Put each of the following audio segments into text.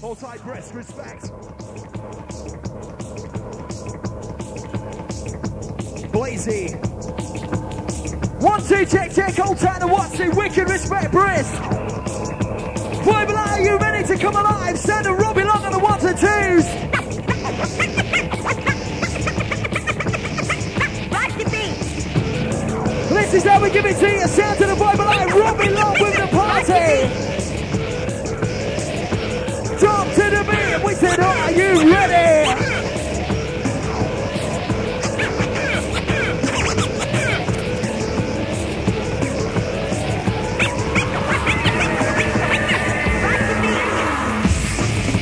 Hold tight, breast, respect. Blazy. One, two, check, check, hold tight, and one, two, wicked respect, brisk. Boy, below, are you ready to come alive? Send a Robbie Long on the ones and twos. This is how we give it to you. Sound to the boy below, Robbie Long with the party. We are you ready?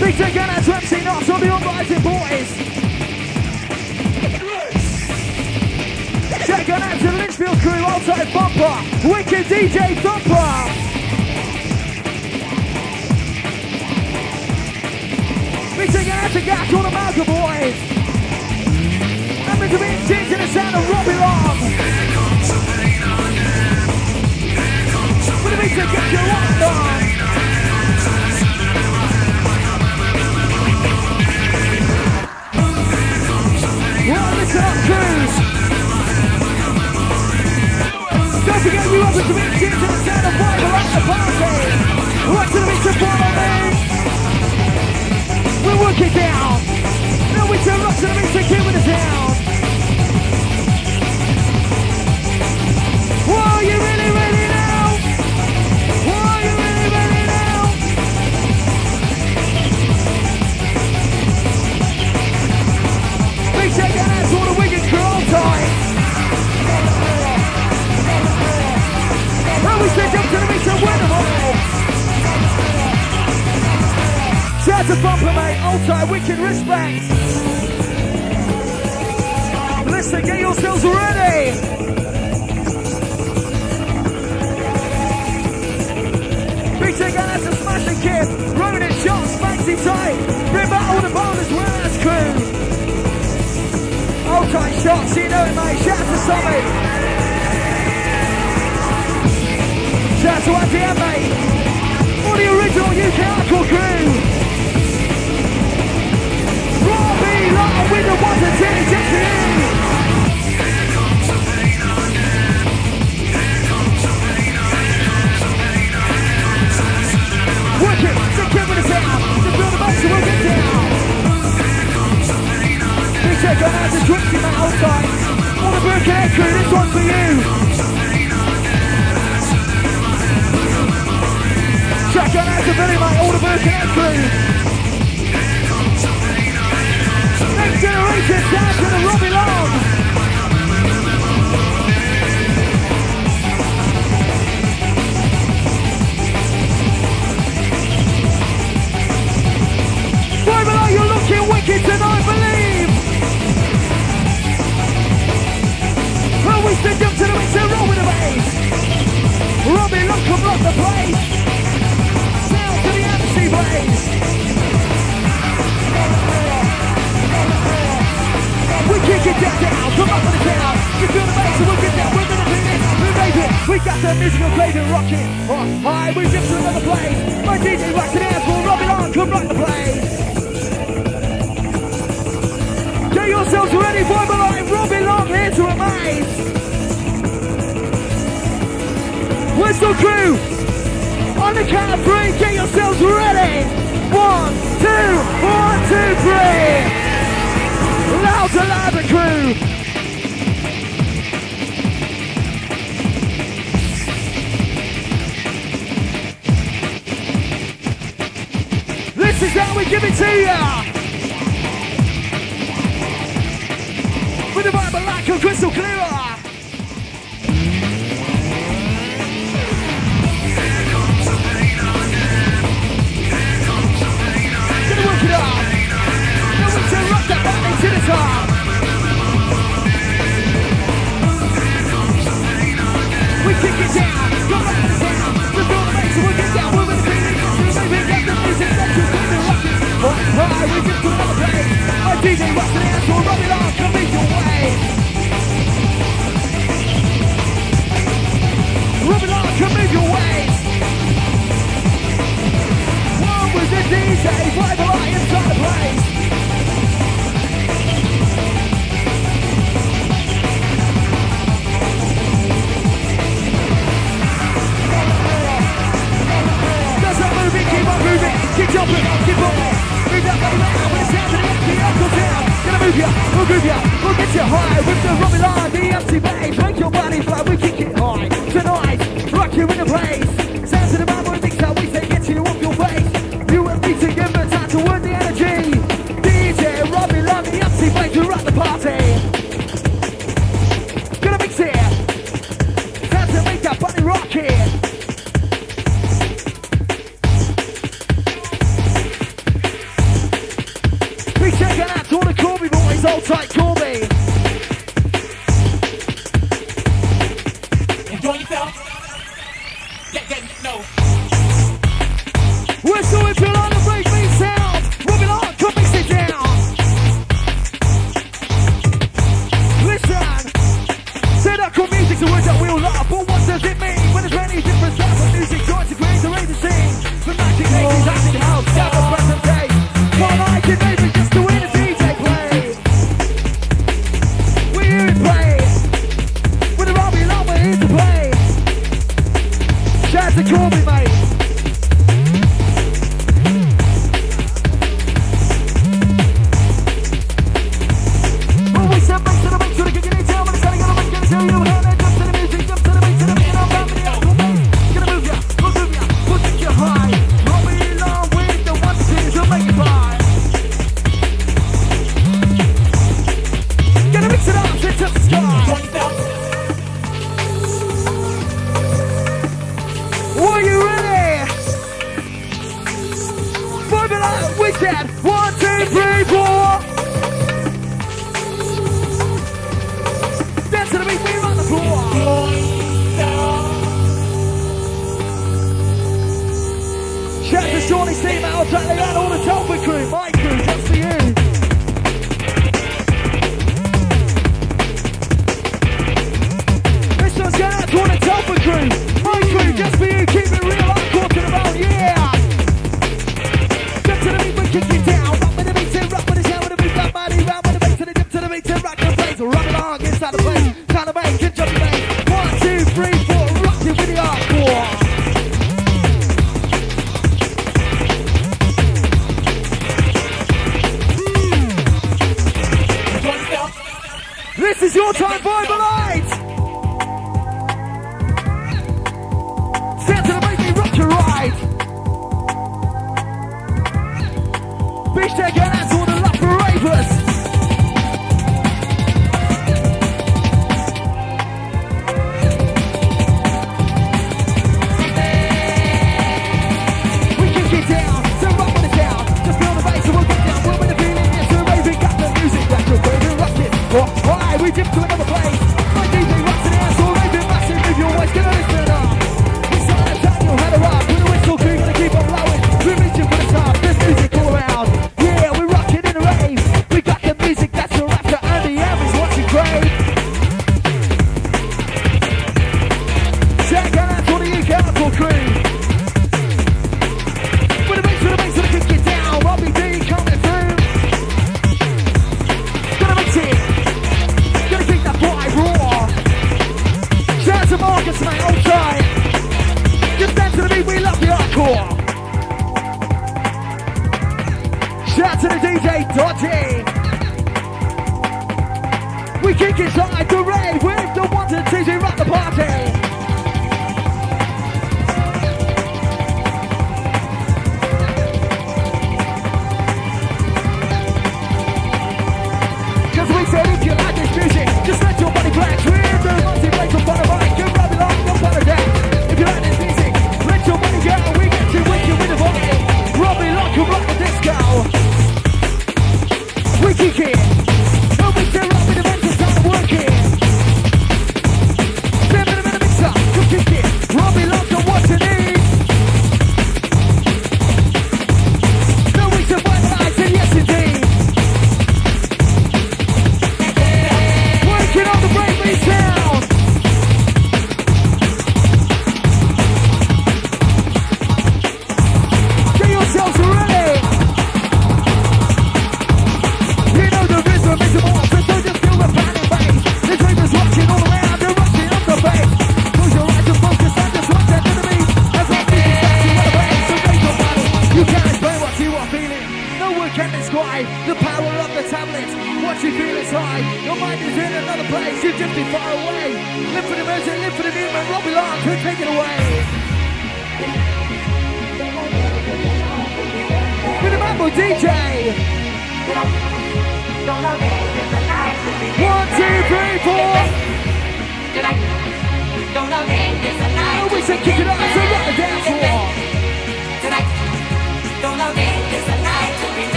Big Dick and that's MC Knox on the uprising boys. Check out out to the Litchfield crew, outside bumper, wicked DJ Thumper. To Gas on the Malcolm boys. And Mr. Bean Jeans in the sound of Robbie Long. To get you locked on. Crews. Don't forget you open to James in the sound of Bible at the party. To the beat me. We'll work it down. Now we turn right to the beat time, wicked respect. Listen, get yourselves ready. Big ass and smash the kid. Rolling it shot, spanky tight. Bring back all the well as crew. Hold tight shots, you know it, mate. Shout out to Sammy. Shout out to and mate. All the original UK hardcore crew. With the ones you. Work it, stick it with the sound. Just build the motion, we'll get down. Check out outside. All the Birkenhead crew, this for you. Check on all the Birkenhead crew. Next generation, down to the Robbie Long. Boy, below, you're looking wicked tonight, believe. Well, we to the mix and roll with the bass. Robbie, the place. Sound to the MC blaze. We kick it down, down, come up with the down. You feel the bass, and we'll get down, we're gonna do this, we make it. We got the musical played and rocking. Oh, hi, we jump to another place. My DJ rocks it out for Robbie Long, come rock the place. Get yourselves ready for the line. Robbie Long here to amaze. Whistle crew. On the count of three, get yourselves ready. One, two, one, two, three. Loud to loud the crew. This is how we give it to ya. with the Vibealite a crystal clear.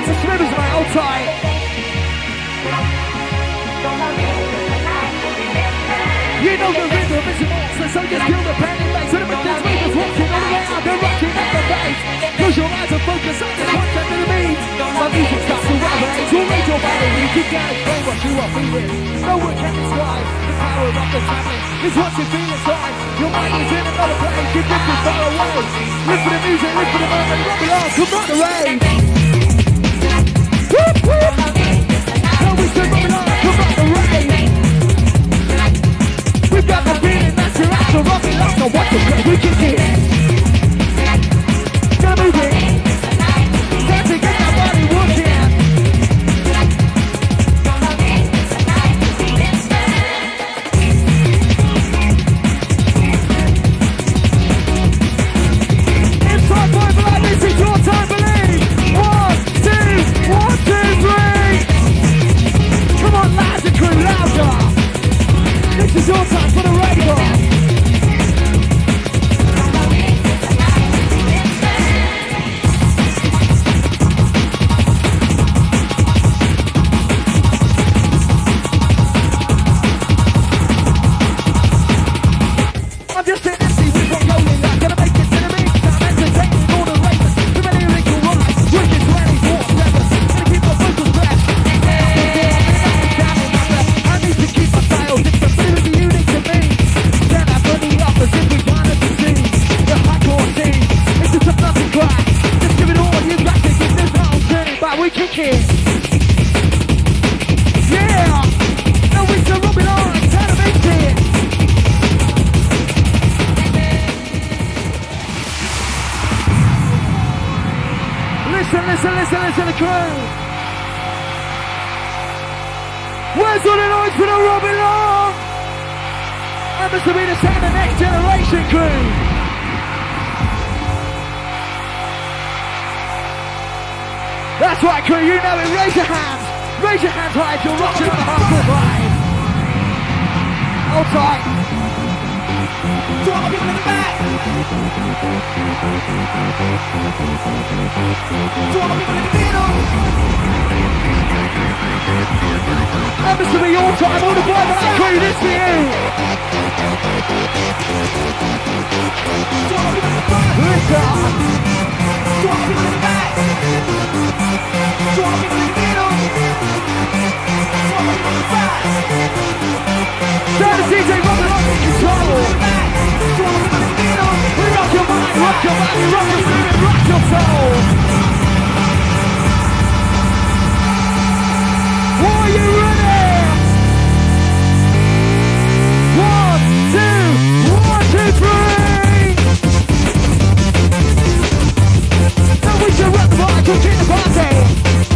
That's the smooth as my old tie. You know the rhythm is so, so just feel the panic bass. What about this way walking all the way out? They're rocking at the bass. Close your eyes and focus on the content that the beat. My music starts to vibrate. You'll raise your body. You can get. Don't rush you are feeling. No one can describe the power of the timing. It's what you feel inside. Your mind is in another place. Your distance far away. Live for the music, live for the moment. rock it on, come on the rave. We got the rock the We kick it. send it the crew. Where's all the noise for the Robbie Long? Happens to be the sound of Next Generation crew. That's right, crew, you know it. Raise your hands. Raise your hands high if you're rocking on the hardcore vibe. Hold tight. Drop people in the back. People in the middle. all-time you. People in the. Listen. Drop people in the back. Drop people in the back. Shout to DJ Robert. Rock your body, rock your body, rock your spirit, rock your soul. Are you ready? One, two, one, two, three. Now we should rock the party.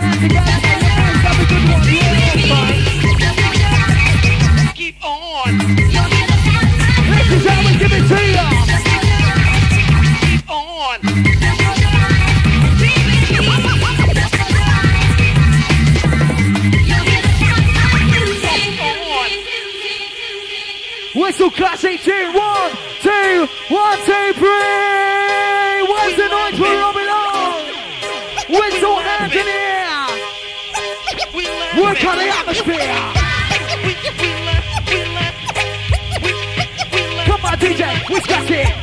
Yeah. Turn a atmosfera. Come on, DJ, we got it.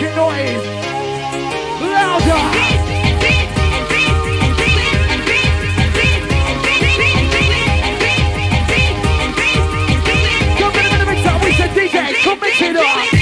making noise. Louder. Come in we said DJ, come mix it up.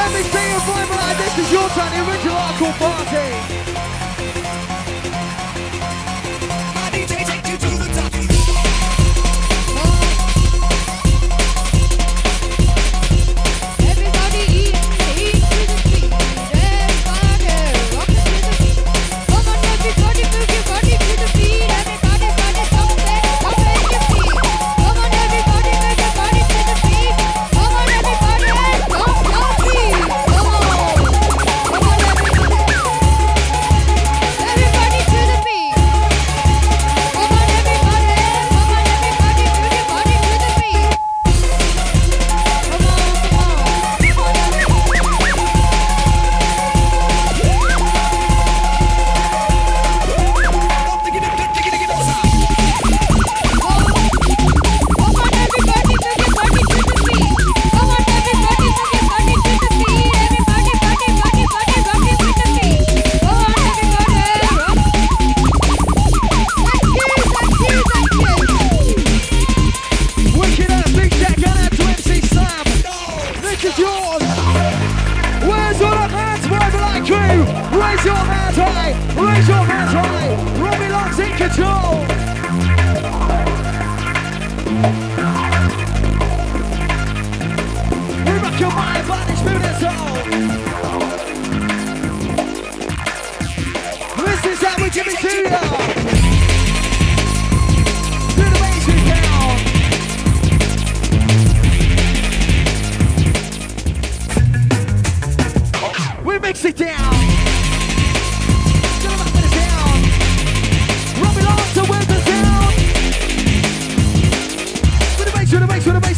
let me see you, boy, but I, this is your time, the original hardcore party.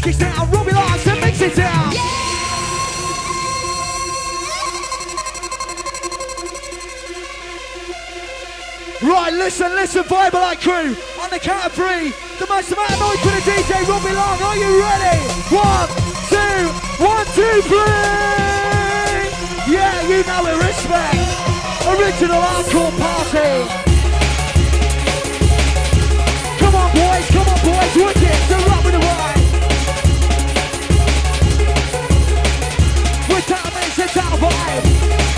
kicks down, Robbie Lars and makes it down. Yeah. Right, listen, listen, Vibealite crew. On the count of three, the most amount of noise for the DJ, Robbie Long. Are you ready? One, two, one, two, three. Yeah, you know it, respect. Original hardcore party. Come on, boys, come on, boys, wicked. So rock with the rock. Vibe.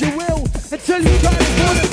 You will. Until you try to pull it,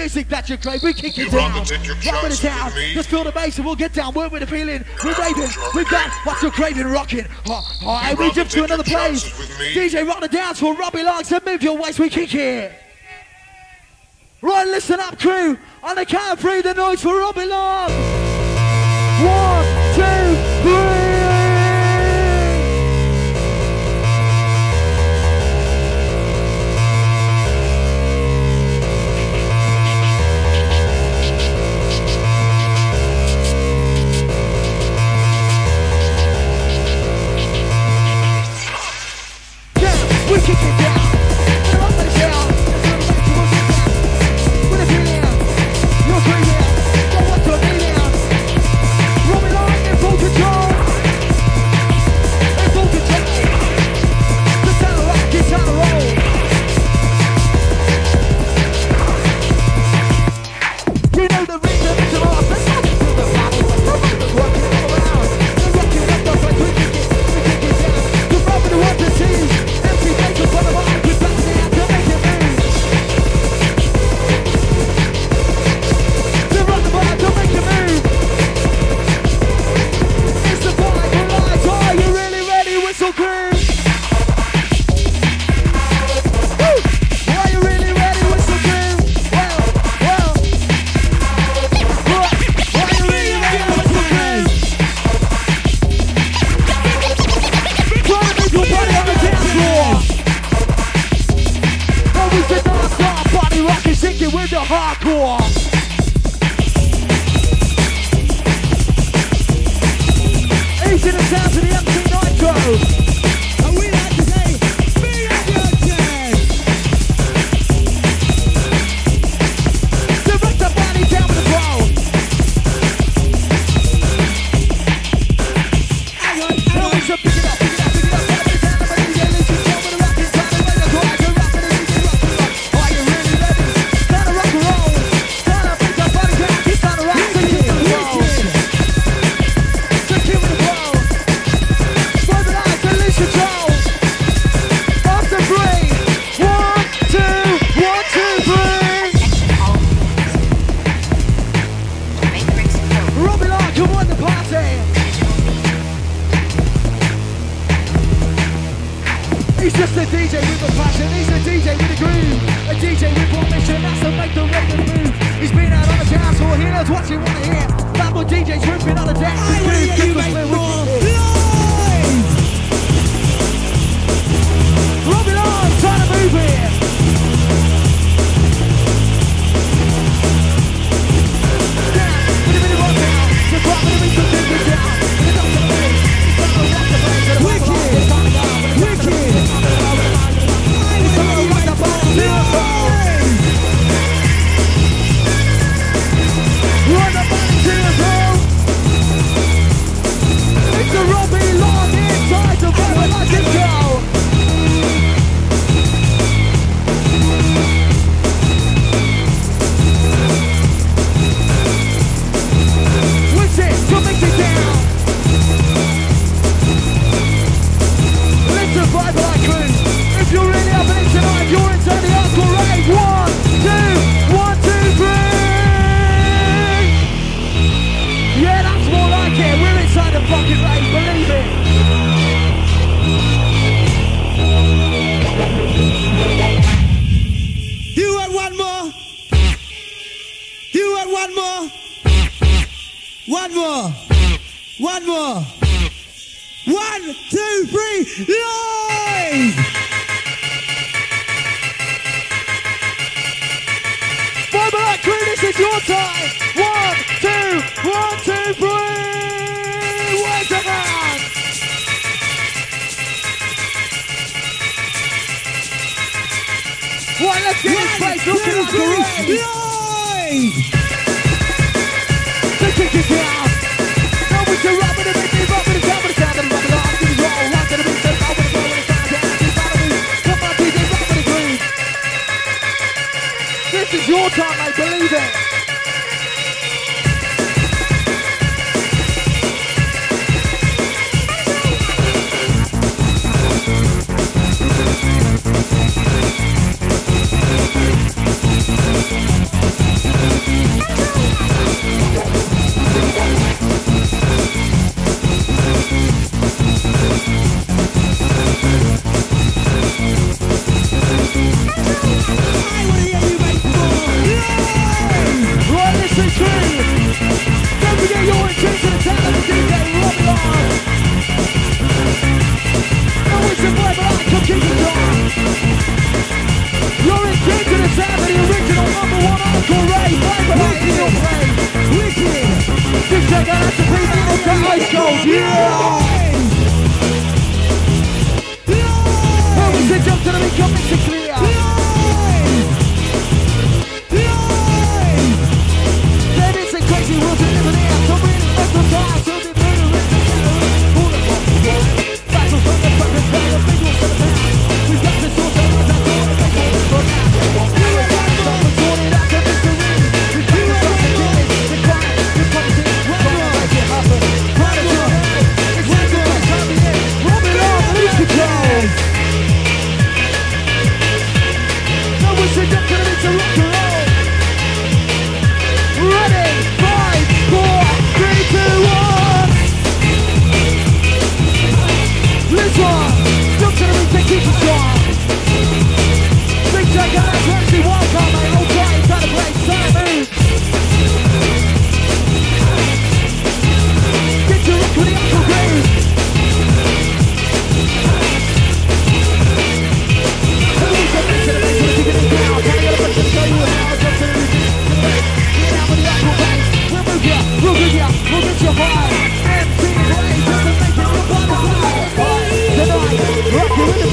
music that you play, we kick it down. Rub it down. Just feel the bass and we'll get down. Work with the feeling. We're raving. We're back. What's your craving? Rocking. Oh, oh, and we dip to another place. DJ rock the dance for Robbie Larks and move your waist. We kick it. Right, listen up, crew. On the count, free the noise for Robbie Larks. One, two, three.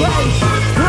life.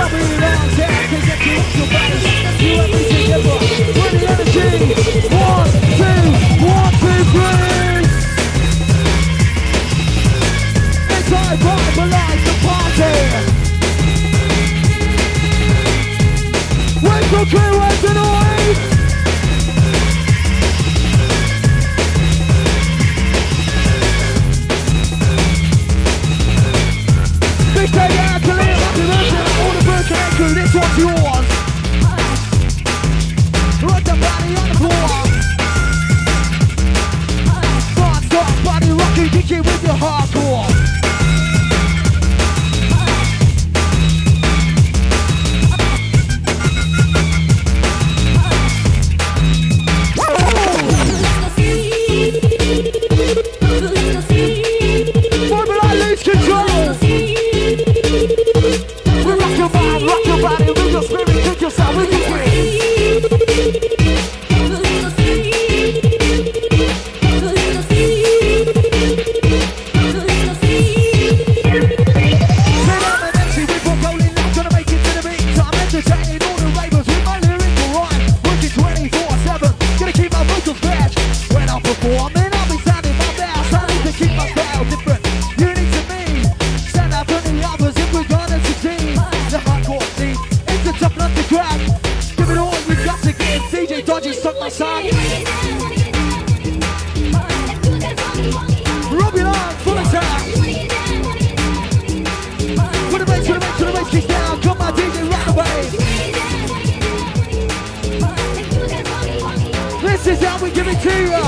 give it to you.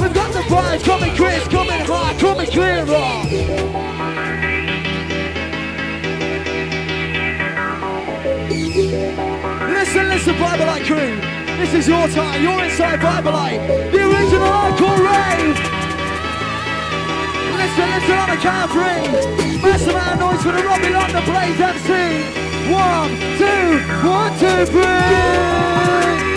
We've got the vibe coming Chris coming hard, coming clear. Listen, listen, Vibealite crew. This is your time. You're inside Vibealite, the original hardcore rave. Listen, listen on the count three. Massive amount of noise for the Robbie the Blaze MC. One, two, one, two, three.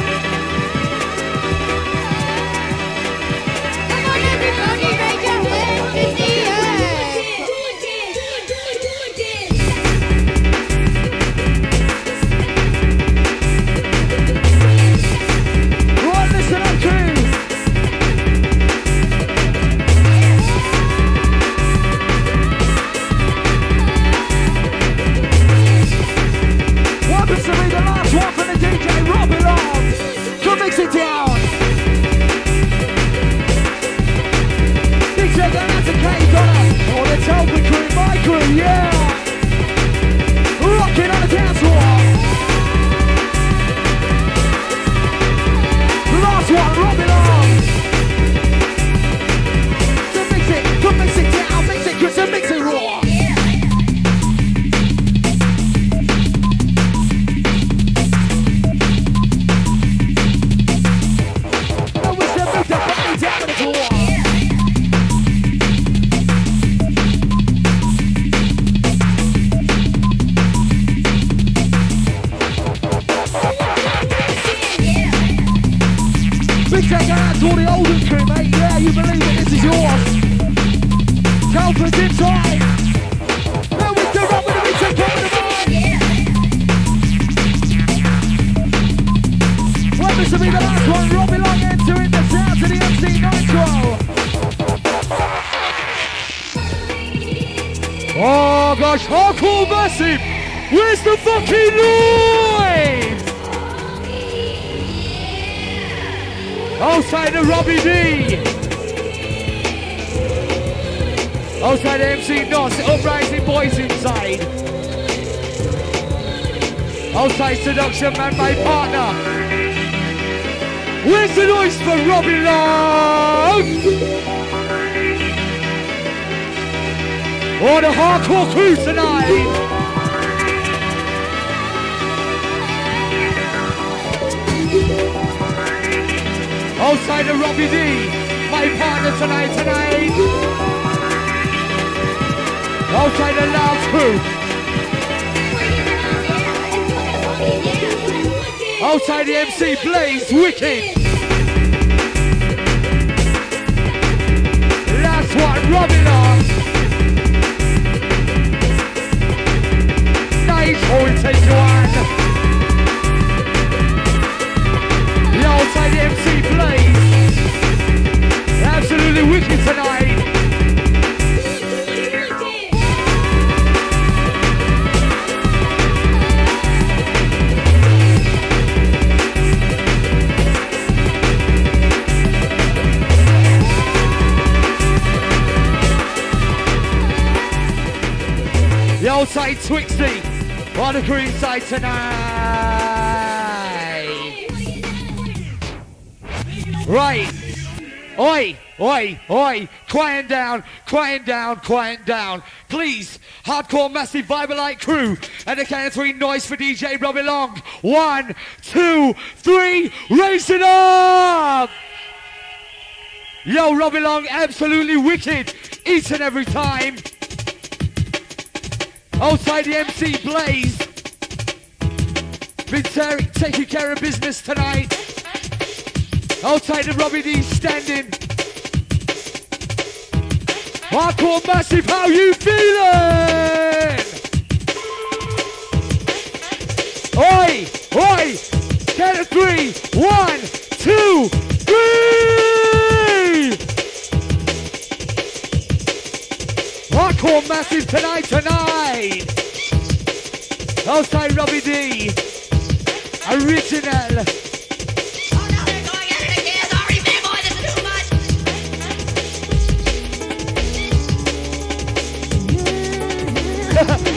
Last one? Robbie Long Robbie D. Outside the MC Nos, uprising boys inside. Outside seduction man, my partner. Where's the noise for Robbie Long? Oh, the hardcore crew tonight. Outside the Robbie D, my partner tonight, tonight. Outside the Loud crew, outside the MC Blaze, wicked. Last one, Robbie Long. Nice, oh, it takes you on. The outside the MC Blaze. Absolutely wicked tonight. Outside Twixty on the green side tonight. Right. Oi, oi, oi. Quiet down, quiet down, quiet down. Please, hardcore massive Bible crew. And the count of three noise for DJ Robbie Long. One, two, three, raise it up! Yo, Robbie Long, absolutely wicked each and every time. Outside the MC Blaze. Ter- taking care of business tonight. Outside the Robbie D standing. Hardcore massive, how you feeling? Oi, oi, count of three. One, two, three. Hardcore massive tonight, tonight. Outside Robbie D. Original.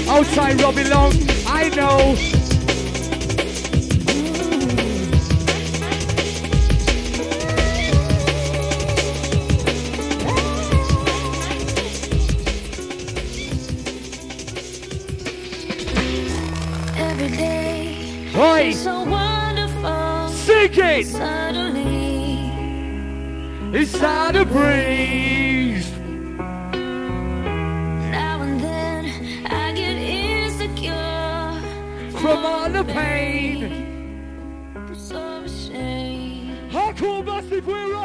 I'll Outside Robbie Long. I know. Suddenly, it's not to breeze. Now and then I get insecure from all the pain. Hardcore massive, we're